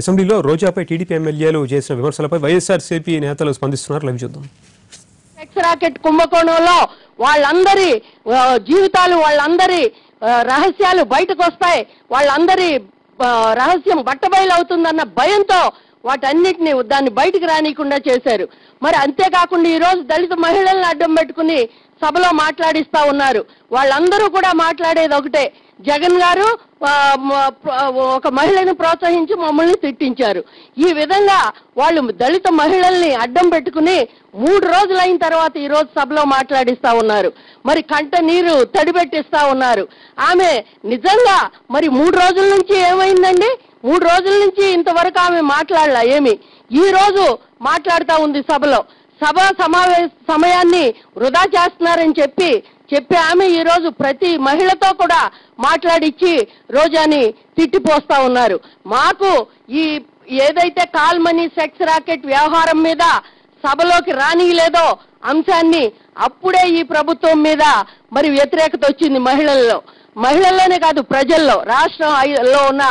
అసెంబ్లీలో రోజాపై టీడీపీ ఎమ్మెల్యేలు చేసిన విమర్శలపై వైఎస్ఆర్సీపీ నేతలు స్పందిస్తున్నారు. లైవ్ చూద్దాం. సెక్స్ రాకెట్ కుంభకోణంలో వాళ్ళందరి జీవితాలు వాళ్ళందరి రహస్యాలు బయటకు వస్తాయి. వాళ్ళందరి రహస్యం బట్టబయలు అవుతుందన్న భయంతో వాటన్నిటిని దాన్ని బయటికి రానియకుండా చేశారు. మరి అంతేకాకుండా ఈరోజు దళిత మహిళలను అడ్డం పెట్టుకుని సభలో మాట్లాడిస్తా ఉన్నారు. వాళ్ళందరూ కూడా మాట్లాడేది ఒకటే. జగన్ గారు ఒక మహిళను ప్రోత్సహించి మమ్మల్ని తిట్టించారు. ఈ విధంగా వాళ్ళు దళిత మహిళల్ని అడ్డం పెట్టుకుని మూడు రోజులైన తర్వాత ఈ రోజు సభలో మాట్లాడిస్తా ఉన్నారు. మరి కంట నీరు తడిపెట్టిస్తా ఉన్నారు. ఆమె నిజంగా మరి మూడు రోజుల నుంచి ఏమైందండి? మూడు రోజుల నుంచి ఇంతవరకు ఆమె మాట్లాడలా ఏమి? ఈ రోజు మాట్లాడుతా ఉంది సభలో. సభ సమావేశ సమయాన్ని వృధా చేస్తున్నారని చెప్పి చెప్పి ఆమె ఈ రోజు ప్రతి మహిళతో కూడా మాట్లాడిచ్చి రోజాని తిట్టిపోస్తా ఉన్నారు. మాకు ఈ ఏదైతే కాల్ మనీ సెక్స్ రాకెట్ వ్యవహారం మీద సభలోకి రానియలేదో అంశాన్ని అప్పుడే ఈ ప్రభుత్వం మీద మరి వ్యతిరేకత వచ్చింది మహిళల్లో. మహిళల్లోనే కాదు ప్రజల్లో రాష్ట్రం ఉన్న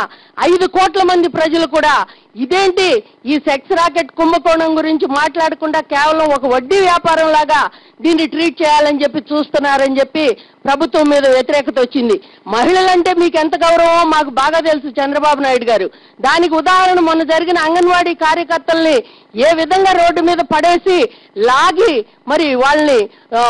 ఐదు కోట్ల మంది ప్రజలు కూడా ఇదేంటి? ఈ సెక్స్ రాకెట్ కుంభకోణం గురించి మాట్లాడకుండా కేవలం ఒక వడ్డీ వ్యాపారం లాగా దీన్ని ట్రీట్ చేయాలని చెప్పి చూస్తున్నారని చెప్పి ప్రభుత్వం మీద వ్యతిరేకత వచ్చింది. మహిళలంటే మీకు ఎంత గౌరవమో మాకు బాగా తెలుసు చంద్రబాబు నాయుడు గారు. దానికి ఉదాహరణ మొన్న జరిగిన అంగన్వాడీ కార్యకర్తల్ని ఏ విధంగా రోడ్డు మీద పడేసి లాగి మరి వాళ్ళని ఆ,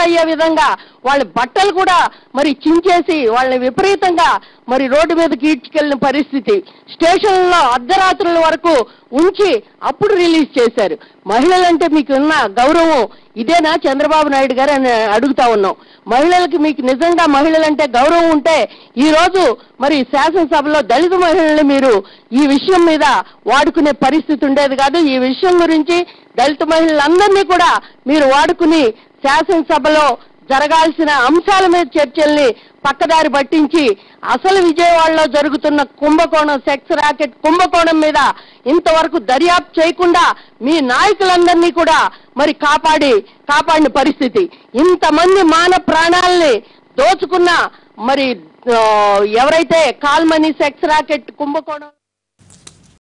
అయ్యే విధంగా వాళ్ళ బట్టలు కూడా మరి చించేసి వాళ్ళని విపరీతంగా మరి రోడ్డు మీదకి ఈడ్చుకెళ్ళిన పరిస్థితి. స్టేషన్లో అర్ధరాత్రుల వరకు ఉంచి అప్పుడు రిలీజ్ చేశారు. మహిళలంటే మీకున్న గౌరవం ఇదేనా చంద్రబాబు నాయుడు గారు అని అడుగుతా ఉన్నాం. మహిళలకి మీకు నిజంగా మహిళలంటే గౌరవం ఉంటే ఈ రోజు మరి శాసనసభలో దళిత మహిళల్ని మీరు ఈ విషయం మీద వాడుకునే పరిస్థితి ఉండేది కాదు. ఈ విషయం గురించి దళిత మహిళలందరినీ కూడా మీరు వాడుకుని శాసనసభలో జరగాల్సిన అంశాల మీద చర్చల్ని పక్కదారి పట్టించి అసలు విజయవాడలో జరుగుతున్న కుంభకోణం సెక్స్ రాకెట్ కుంభకోణం మీద ఇంతవరకు దర్యాప్తు చేయకుండా మీ నాయకులందరినీ కూడా మరి కాపాడి కాపాడిన పరిస్థితి. ఇంతమంది మాన ప్రాణాలని దోచుకున్న మరి ఎవరైతే కాల్మనీ సెక్స్ రాకెట్ కుంభకోణం